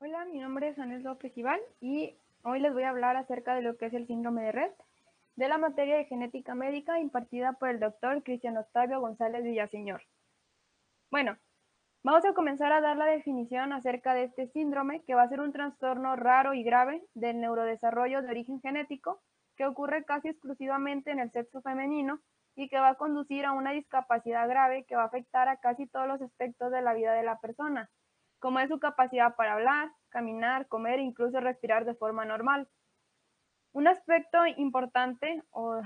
Hola, mi nombre es Anel López Ibal y hoy les voy a hablar acerca de lo que es el síndrome de Rett, de la materia de genética médica impartida por el doctor Cristian Octavio González Villaseñor. Bueno, vamos a comenzar a dar la definición acerca de este síndrome que va a ser un trastorno raro y grave del neurodesarrollo de origen genético que ocurre casi exclusivamente en el sexo femenino y que va a conducir a una discapacidad grave que va a afectar a casi todos los aspectos de la vida de la persona, como es su capacidad para hablar, caminar, comer e incluso respirar de forma normal. Un aspecto importante o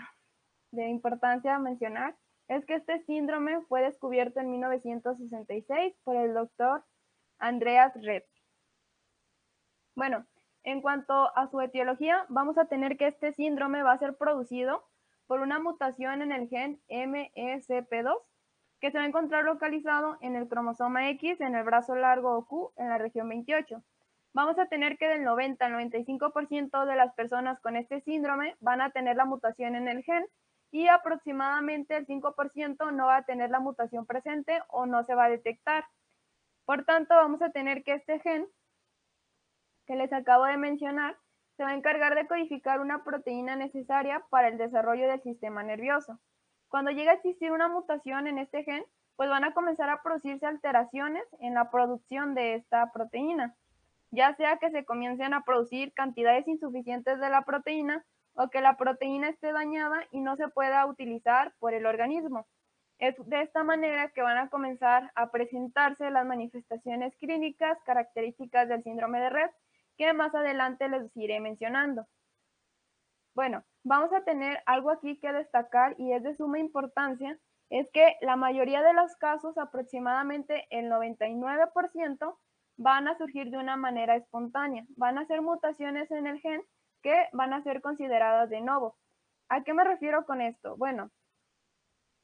de importancia a mencionar es que este síndrome fue descubierto en 1966 por el doctor Andreas Rett. Bueno, en cuanto a su etiología, vamos a tener que este síndrome va a ser producido por una mutación en el gen MECP2 que se va a encontrar localizado en el cromosoma X en el brazo largo o Q en la región 28. Vamos a tener que del 90 al 95% de las personas con este síndrome van a tener la mutación en el gen y aproximadamente el 5% no va a tener la mutación presente o no se va a detectar. Por tanto, vamos a tener que este gen que les acabo de mencionar se va a encargar de codificar una proteína necesaria para el desarrollo del sistema nervioso. Cuando llegue a existir una mutación en este gen, pues van a comenzar a producirse alteraciones en la producción de esta proteína, ya sea que se comiencen a producir cantidades insuficientes de la proteína o que la proteína esté dañada y no se pueda utilizar por el organismo. Es de esta manera que van a comenzar a presentarse las manifestaciones clínicas características del síndrome de Rett, que más adelante les iré mencionando. Bueno, vamos a tener algo aquí que destacar y es de suma importancia, es que la mayoría de los casos, aproximadamente el 99%, van a surgir de una manera espontánea. Van a ser mutaciones en el gen que van a ser consideradas de novo. ¿A qué me refiero con esto? Bueno,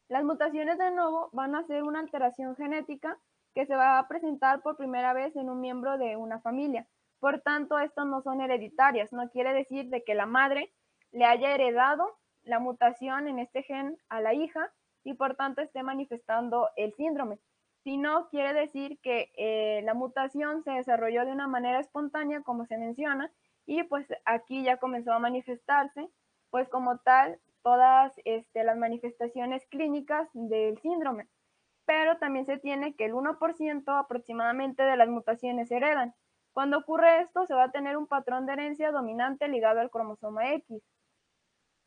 las mutaciones de novo van a ser una alteración genética que se va a presentar por primera vez en un miembro de una familia. Por tanto, estos no son hereditarias. No quiere decir de que la madre le haya heredado la mutación en este gen a la hija y por tanto esté manifestando el síndrome. Si no, quiere decir que eh, la mutación se desarrolló de una manera espontánea, como se menciona, y pues aquí ya comenzó a manifestarse, pues como tal, todas este, las manifestaciones clínicas del síndrome. Pero también se tiene que el 1% aproximadamente de las mutaciones heredan. Cuando ocurre esto, se va a tener un patrón de herencia dominante ligado al cromosoma X.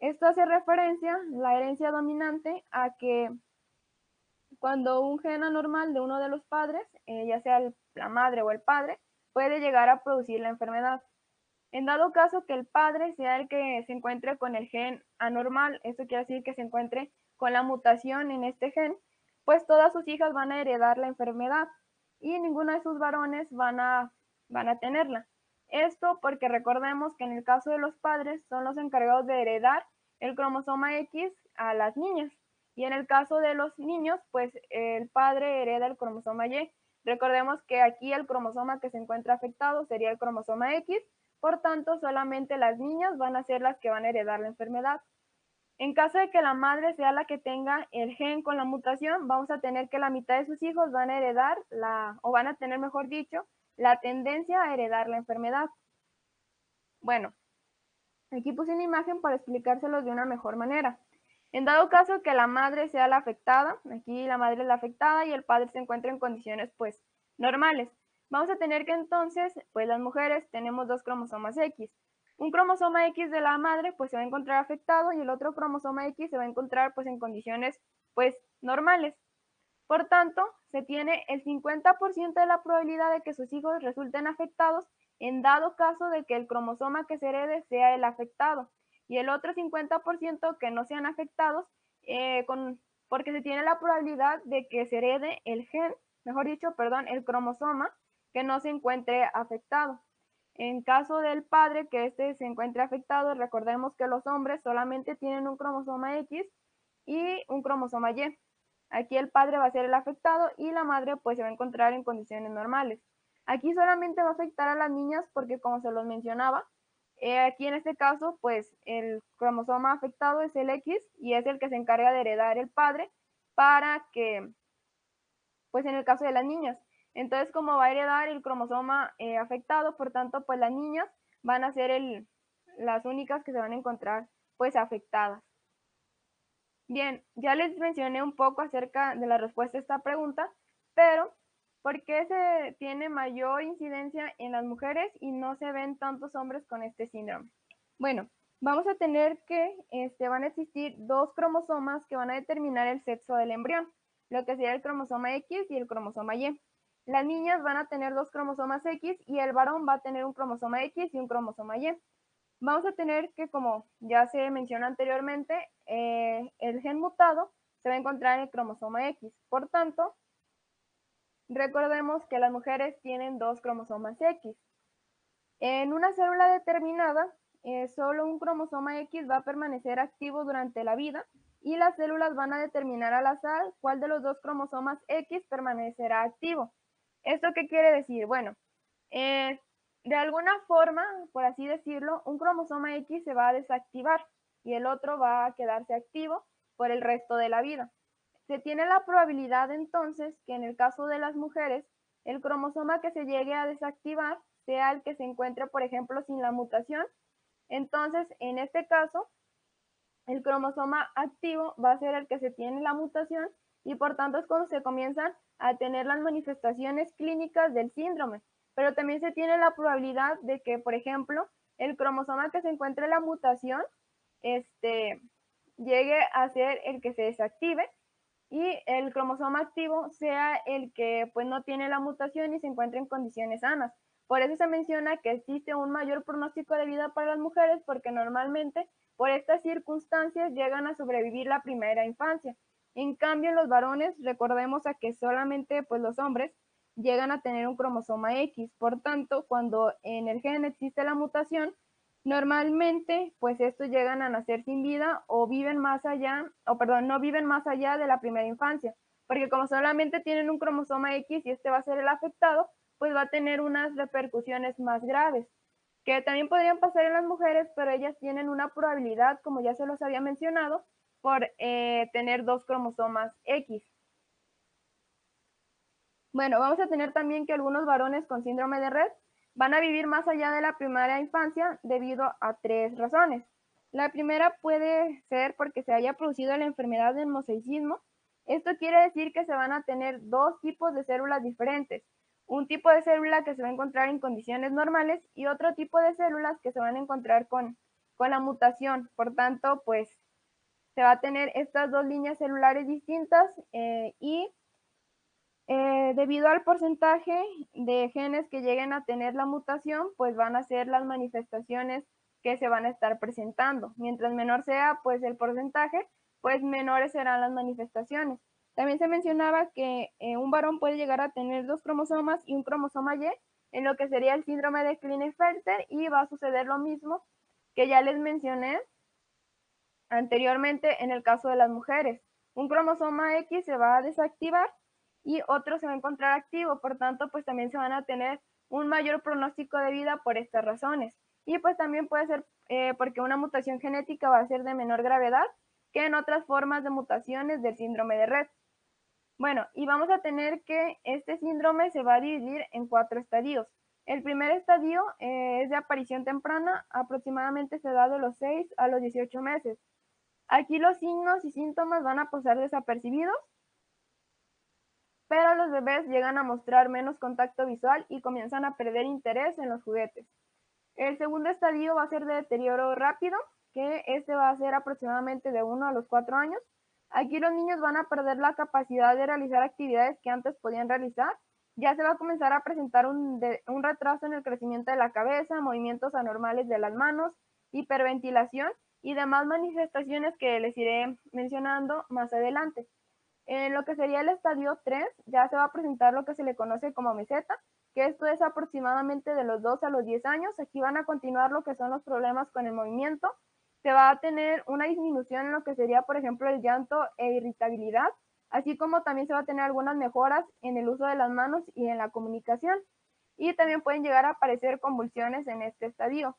Esto hace referencia, la herencia dominante, a que cuando un gen anormal de uno de los padres, eh, ya sea la madre o el padre, puede llegar a producir la enfermedad. En dado caso que el padre sea el que se encuentre con el gen anormal, esto quiere decir que se encuentre con la mutación en este gen, pues todas sus hijas van a heredar la enfermedad y ninguno de sus varones van a, van a tenerla. Esto porque recordemos que en el caso de los padres son los encargados de heredar el cromosoma X a las niñas. Y en el caso de los niños, pues el padre hereda el cromosoma Y. Recordemos que aquí el cromosoma que se encuentra afectado sería el cromosoma X, por tanto solamente las niñas van a ser las que van a heredar la enfermedad. En caso de que la madre sea la que tenga el gen con la mutación, vamos a tener que la mitad de sus hijos van a heredar la, o van a tener, mejor dicho, la tendencia a heredar la enfermedad. Bueno, Aquí puse una imagen para explicárselo de una mejor manera. En dado caso que la madre sea la afectada, aquí la madre es la afectada y el padre se encuentra en condiciones pues normales. Vamos a tener que entonces, pues las mujeres tenemos dos cromosomas X. Un cromosoma X de la madre pues se va a encontrar afectado y el otro cromosoma X se va a encontrar pues en condiciones pues normales. Por tanto, se tiene el 50% de la probabilidad de que sus hijos resulten afectados en dado caso de que el cromosoma que se herede sea el afectado y el otro 50% que no sean afectados eh, porque se tiene la probabilidad de que se herede el gen, mejor dicho, perdón, el cromosoma que no se encuentre afectado. En caso del padre que éste se encuentre afectado, recordemos que los hombres solamente tienen un cromosoma X y un cromosoma Y. Aquí el padre va a ser el afectado y la madre pues se va a encontrar en condiciones normales. Aquí solamente va a afectar a las niñas porque como se los mencionaba, eh, aquí en este caso, pues el cromosoma afectado es el X y es el que se encarga de heredar el padre para que, pues en el caso de las niñas. Entonces, como va a heredar el cromosoma eh, afectado, por tanto, pues las niñas van a ser el, las únicas que se van a encontrar pues afectadas. Bien, ya les mencioné un poco acerca de la respuesta a esta pregunta, pero ¿por qué se tiene mayor incidencia en las mujeres y no se ven tantos hombres con este síndrome? Bueno, vamos a tener que este, van a existir dos cromosomas que van a determinar el sexo del embrión, lo que sería el cromosoma X y el cromosoma Y. Las niñas van a tener dos cromosomas X y el varón va a tener un cromosoma X y un cromosoma Y. Vamos a tener que, como ya se mencionó anteriormente, eh, el gen mutado se va a encontrar en el cromosoma X. Por tanto, recordemos que las mujeres tienen dos cromosomas X. En una célula determinada, eh, solo un cromosoma X va a permanecer activo durante la vida y las células van a determinar al azar cuál de los dos cromosomas X permanecerá activo. ¿Esto qué quiere decir? Bueno, eh, de alguna forma, por así decirlo, un cromosoma X se va a desactivar y el otro va a quedarse activo por el resto de la vida. Se tiene la probabilidad entonces que en el caso de las mujeres, el cromosoma que se llegue a desactivar sea el que se encuentre, por ejemplo, sin la mutación entonces, en este caso, el cromosoma activo va a ser el que se tiene la mutación y por tanto es cuando se comienzan a tener las manifestaciones clínicas del síndrome. Pero también se tiene la probabilidad de que, por ejemplo, el cromosoma que se encuentre en la mutación este, llegue a ser el que se desactive y el cromosoma activo sea el que pues no tiene la mutación y se encuentre en condiciones sanas. Por eso se menciona que existe un mayor pronóstico de vida para las mujeres porque normalmente por estas circunstancias llegan a sobrevivir la primera infancia. En cambio, los varones, recordemos a que solamente pues, los hombres llegan a tener un cromosoma X. Por tanto, cuando en el gen existe la mutación, normalmente pues estos llegan a nacer sin vida o viven más allá, o perdón, no viven más allá de la primera infancia, porque como solamente tienen un cromosoma X y este va a ser el afectado, pues va a tener unas repercusiones más graves, que también podrían pasar en las mujeres, pero ellas tienen una probabilidad, como ya se los había mencionado, por eh, tener dos cromosomas X. Bueno, vamos a tener también que algunos varones con síndrome de Red van a vivir más allá de la primaria infancia debido a tres razones. La primera puede ser porque se haya producido la enfermedad del mosaicismo. Esto quiere decir que se van a tener dos tipos de células diferentes, un tipo de célula que se va a encontrar en condiciones normales y otro tipo de células que se van a encontrar con, con la mutación. Por tanto, pues se va a tener estas dos líneas celulares distintas eh, y eh, debido al porcentaje de genes que lleguen a tener la mutación, pues van a ser las manifestaciones que se van a estar presentando. Mientras menor sea pues el porcentaje, pues menores serán las manifestaciones. También se mencionaba que eh, un varón puede llegar a tener dos cromosomas y un cromosoma Y, en lo que sería el síndrome de Klinefelter, y va a suceder lo mismo que ya les mencioné anteriormente en el caso de las mujeres. Un cromosoma X se va a desactivar y otro se va a encontrar activo, por tanto, pues también se van a tener un mayor pronóstico de vida por estas razones. Y pues también puede ser eh, porque una mutación genética va a ser de menor gravedad que en otras formas de mutaciones del síndrome de Red. Bueno, y vamos a tener que este síndrome se va a dividir en cuatro estadios. El primer estadio eh, es de aparición temprana, aproximadamente se da de los 6 a los 18 meses. Aquí los signos y síntomas van a pasar desapercibidos, pero los bebés llegan a mostrar menos contacto visual y comienzan a perder interés en los juguetes. El segundo estadio va a ser de deterioro rápido, que este va a ser aproximadamente de 1 a los 4 años. Aquí los niños van a perder la capacidad de realizar actividades que antes podían realizar. Ya se va a comenzar a presentar un, retraso en el crecimiento de la cabeza, movimientos anormales de las manos, hiperventilación y demás manifestaciones que les iré mencionando más adelante. En lo que sería el estadio 3, ya se va a presentar lo que se le conoce como meseta, que esto es aproximadamente de los 2 a los 10 años. Aquí van a continuar lo que son los problemas con el movimiento, se va a tener una disminución en lo que sería, por ejemplo, el llanto e irritabilidad, así como también se va a tener algunas mejoras en el uso de las manos y en la comunicación. Y también pueden llegar a aparecer convulsiones en este estadio.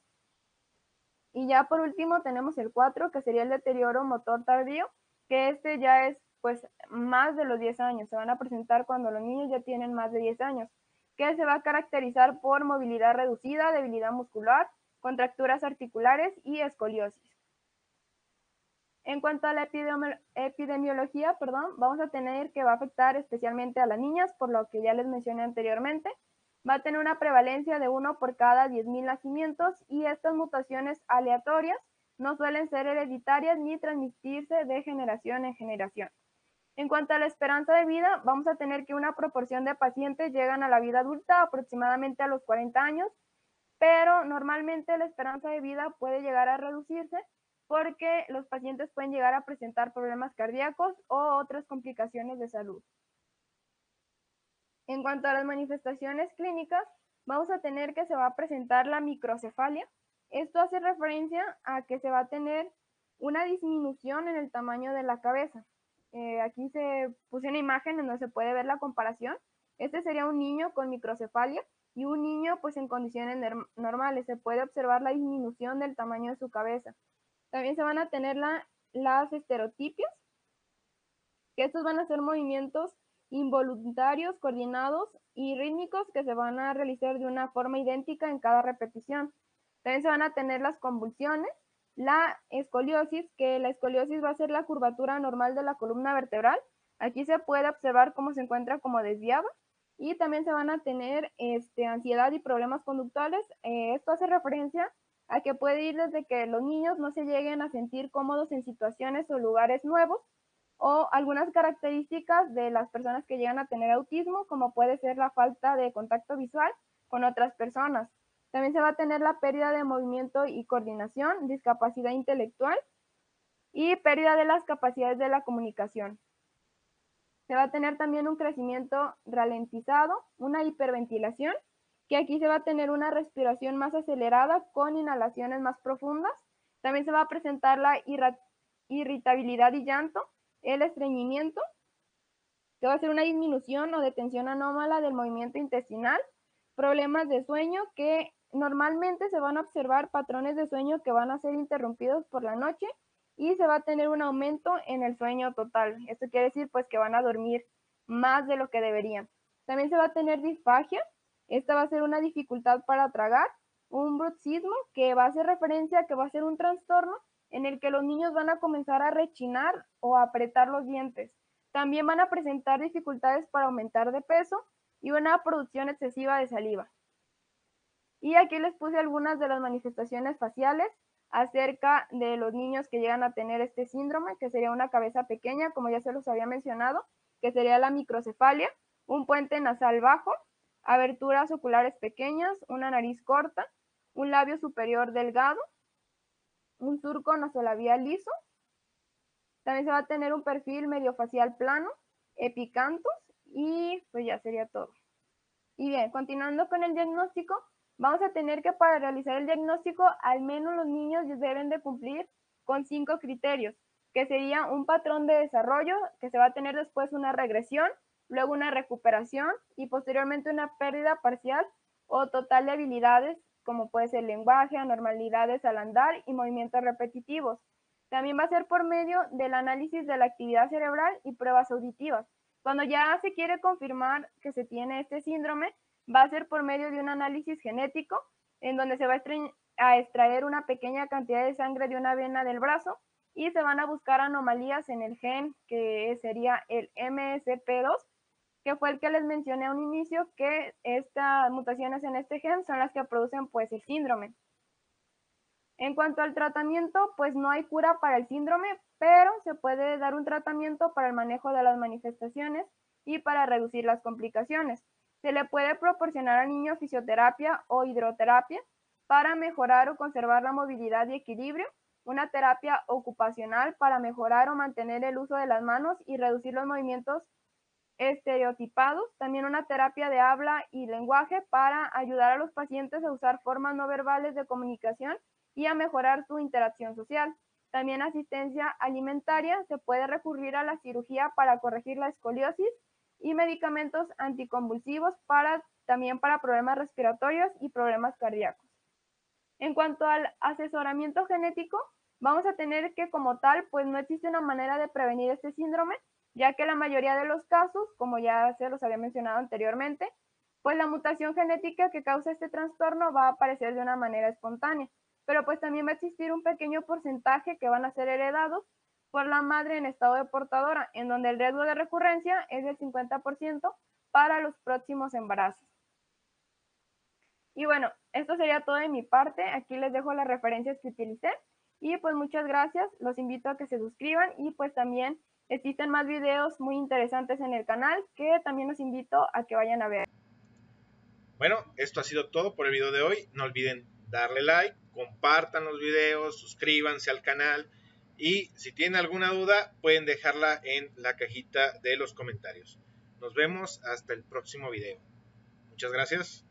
Y ya por último tenemos el 4, que sería el deterioro motor tardío, que este ya es pues más de los 10 años, se van a presentar cuando los niños ya tienen más de 10 años, que se va a caracterizar por movilidad reducida, debilidad muscular, contracturas articulares y escoliosis. En cuanto a la epidemiología, perdón, vamos a tener que va a afectar especialmente a las niñas, por lo que ya les mencioné anteriormente. Va a tener una prevalencia de uno por cada 10.000 nacimientos y estas mutaciones aleatorias no suelen ser hereditarias ni transmitirse de generación en generación. En cuanto a la esperanza de vida, vamos a tener que una proporción de pacientes llegan a la vida adulta aproximadamente a los 40 años, pero normalmente la esperanza de vida puede llegar a reducirse porque los pacientes pueden llegar a presentar problemas cardíacos o otras complicaciones de salud. En cuanto a las manifestaciones clínicas, vamos a tener que se va a presentar la microcefalia. Esto hace referencia a que se va a tener una disminución en el tamaño de la cabeza. Eh, aquí se puse una imagen en donde se puede ver la comparación. Este sería un niño con microcefalia y un niño pues en condiciones normales. Se puede observar la disminución del tamaño de su cabeza. También se van a tener las estereotipias, que estos van a ser movimientos involuntarios, coordinados y rítmicos que se van a realizar de una forma idéntica en cada repetición. También se van a tener las convulsiones, la escoliosis, que la escoliosis va a ser la curvatura normal de la columna vertebral. Aquí se puede observar cómo se encuentra como desviada. Y también se van a tener este, ansiedad y problemas conductuales. Eh, esto hace referencia a que puede ir desde que los niños no se lleguen a sentir cómodos en situaciones o lugares nuevos, o algunas características de las personas que llegan a tener autismo, como puede ser la falta de contacto visual con otras personas. También se va a tener la pérdida de movimiento y coordinación, discapacidad intelectual y pérdida de las capacidades de la comunicación. Se va a tener también un crecimiento ralentizado, una hiperventilación que aquí se va a tener una respiración más acelerada con inhalaciones más profundas. También se va a presentar la irritabilidad y llanto, el estreñimiento, que va a ser una disminución o detención anómala del movimiento intestinal, problemas de sueño que normalmente se van a observar patrones de sueño que van a ser interrumpidos por la noche y se va a tener un aumento en el sueño total. Esto quiere decir pues que van a dormir más de lo que deberían. También se va a tener disfagia, esta va a ser una dificultad para tragar, un bruxismo que va a hacer referencia a que va a ser un trastorno en el que los niños van a comenzar a rechinar o a apretar los dientes. También van a presentar dificultades para aumentar de peso y una producción excesiva de saliva. Y aquí les puse algunas de las manifestaciones faciales acerca de los niños que llegan a tener este síndrome, que sería una cabeza pequeña, como ya se los había mencionado, que sería la microcefalia, un puente nasal bajo, aberturas oculares pequeñas, una nariz corta, un labio superior delgado, un surco nasolabial liso. También se va a tener un perfil medio facial plano, epicantos y pues ya sería todo. Y bien, continuando con el diagnóstico, vamos a tener que para realizar el diagnóstico al menos los niños deben de cumplir con cinco criterios, que sería un patrón de desarrollo, que se va a tener después una regresión, luego una recuperación y posteriormente una pérdida parcial o total de habilidades como puede ser lenguaje, anormalidades al andar y movimientos repetitivos. También va a ser por medio del análisis de la actividad cerebral y pruebas auditivas. Cuando ya se quiere confirmar que se tiene este síndrome, va a ser por medio de un análisis genético en donde se va a extraer una pequeña cantidad de sangre de una vena del brazo y se van a buscar anomalías en el gen que sería el MSP2 que fue el que les mencioné a un inicio, que estas mutaciones en este gen son las que producen pues el síndrome. En cuanto al tratamiento, pues no hay cura para el síndrome, pero se puede dar un tratamiento para el manejo de las manifestaciones y para reducir las complicaciones. Se le puede proporcionar al niño fisioterapia o hidroterapia para mejorar o conservar la movilidad y equilibrio, una terapia ocupacional para mejorar o mantener el uso de las manos y reducir los movimientos estereotipados, también una terapia de habla y lenguaje para ayudar a los pacientes a usar formas no verbales de comunicación y a mejorar su interacción social. También asistencia alimentaria, se puede recurrir a la cirugía para corregir la escoliosis y medicamentos anticonvulsivos para, también para problemas respiratorios y problemas cardíacos. En cuanto al asesoramiento genético, vamos a tener que como tal, pues no existe una manera de prevenir este síndrome, ya que la mayoría de los casos, como ya se los había mencionado anteriormente, pues la mutación genética que causa este trastorno va a aparecer de una manera espontánea, pero pues también va a existir un pequeño porcentaje que van a ser heredados por la madre en estado de portadora, en donde el riesgo de recurrencia es del 50% para los próximos embarazos. Y bueno, esto sería todo de mi parte. Aquí les dejo las referencias que utilicé. Y pues muchas gracias. Los invito a que se suscriban y pues también existen más videos muy interesantes en el canal que también los invito a que vayan a ver. Bueno, esto ha sido todo por el video de hoy. No olviden darle like, compartan los videos, suscríbanse al canal y si tienen alguna duda pueden dejarla en la cajita de los comentarios. Nos vemos hasta el próximo video. Muchas gracias.